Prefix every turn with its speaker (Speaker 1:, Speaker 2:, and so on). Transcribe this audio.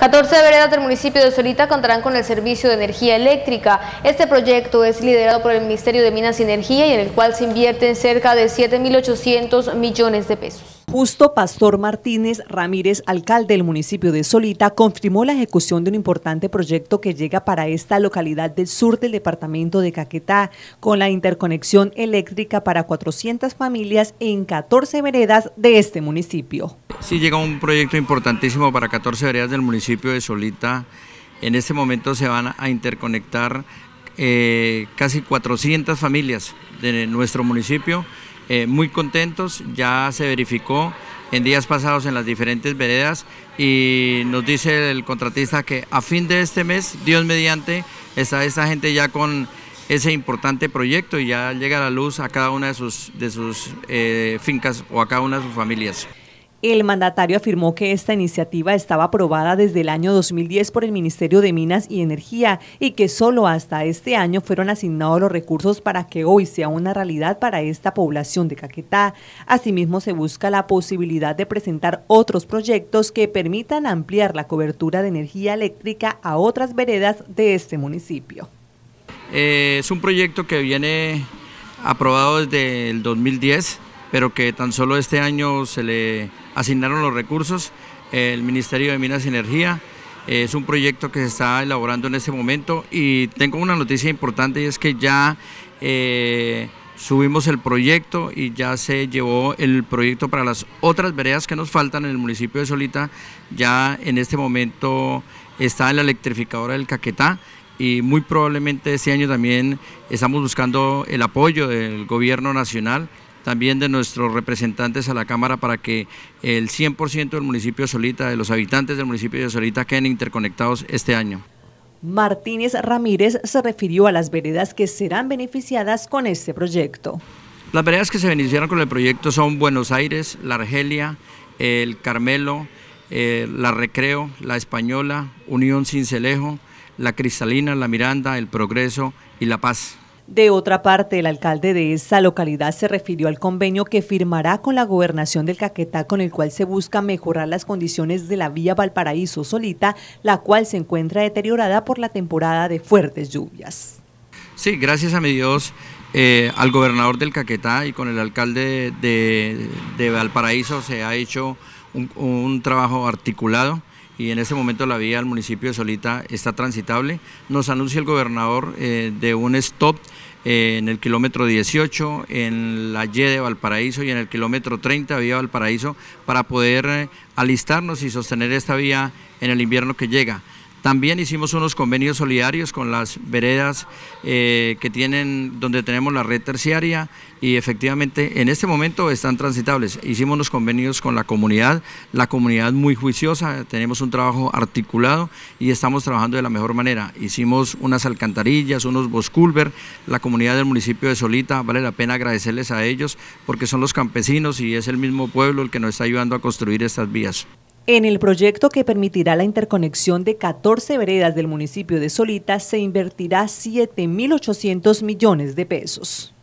Speaker 1: 14 veredas del municipio de Solita contarán con el servicio de energía eléctrica. Este proyecto es liderado por el Ministerio de Minas y Energía y en el cual se invierten cerca de 7.800 millones de pesos.
Speaker 2: Justo Pastor Martínez Ramírez, alcalde del municipio de Solita, confirmó la ejecución de un importante proyecto que llega para esta localidad del sur del departamento de Caquetá, con la interconexión eléctrica para 400 familias en 14 veredas de este municipio.
Speaker 3: Sí, llega un proyecto importantísimo para 14 veredas del municipio de Solita. En este momento se van a interconectar eh, casi 400 familias de nuestro municipio. Eh, muy contentos, ya se verificó en días pasados en las diferentes veredas y nos dice el contratista que a fin de este mes, Dios mediante, está esta gente ya con ese importante proyecto y ya llega la luz a cada una de sus, de sus eh, fincas o a cada una de sus familias.
Speaker 2: El mandatario afirmó que esta iniciativa estaba aprobada desde el año 2010 por el Ministerio de Minas y Energía y que solo hasta este año fueron asignados los recursos para que hoy sea una realidad para esta población de Caquetá. Asimismo, se busca la posibilidad de presentar otros proyectos que permitan ampliar la cobertura de energía eléctrica a otras veredas de este municipio.
Speaker 3: Eh, es un proyecto que viene aprobado desde el 2010, pero que tan solo este año se le asignaron los recursos, el Ministerio de Minas y Energía. Es un proyecto que se está elaborando en este momento y tengo una noticia importante y es que ya eh, subimos el proyecto y ya se llevó el proyecto para las otras veredas que nos faltan en el municipio de Solita. Ya en este momento está la electrificadora del Caquetá y muy probablemente este año también estamos buscando el apoyo del gobierno nacional también de nuestros representantes a la Cámara para que el 100% del municipio de Solita, de los habitantes del municipio de Solita, queden interconectados este año.
Speaker 2: Martínez Ramírez se refirió a las veredas que serán beneficiadas con este proyecto.
Speaker 3: Las veredas que se beneficiaron con el proyecto son Buenos Aires, La Argelia, El Carmelo, eh, La Recreo, La Española, Unión Cincelejo, La Cristalina, La Miranda, El Progreso y La Paz.
Speaker 2: De otra parte, el alcalde de esa localidad se refirió al convenio que firmará con la gobernación del Caquetá con el cual se busca mejorar las condiciones de la vía Valparaíso Solita, la cual se encuentra deteriorada por la temporada de fuertes lluvias.
Speaker 3: Sí, gracias a mi Dios, eh, al gobernador del Caquetá y con el alcalde de, Valparaíso se ha hecho un, trabajo articulado y en este momento la vía al municipio de Solita está transitable. Nos anuncia el gobernador eh, de un stop en el kilómetro 18, en la Y de Valparaíso y en el kilómetro 30 vía Valparaíso para poder eh, alistarnos y sostener esta vía en el invierno que llega. También hicimos unos convenios solidarios con las veredas eh, que tienen, donde tenemos la red terciaria y efectivamente en este momento están transitables. Hicimos unos convenios con la comunidad, la comunidad muy juiciosa, tenemos un trabajo articulado y estamos trabajando de la mejor manera. Hicimos unas alcantarillas, unos bosculver, la comunidad del municipio de Solita, vale la pena agradecerles a ellos porque son los campesinos y es el mismo pueblo el que nos está ayudando a construir estas vías
Speaker 2: en el proyecto que permitirá la interconexión de 14 veredas del municipio de Solita se invertirá 7.800 millones de pesos.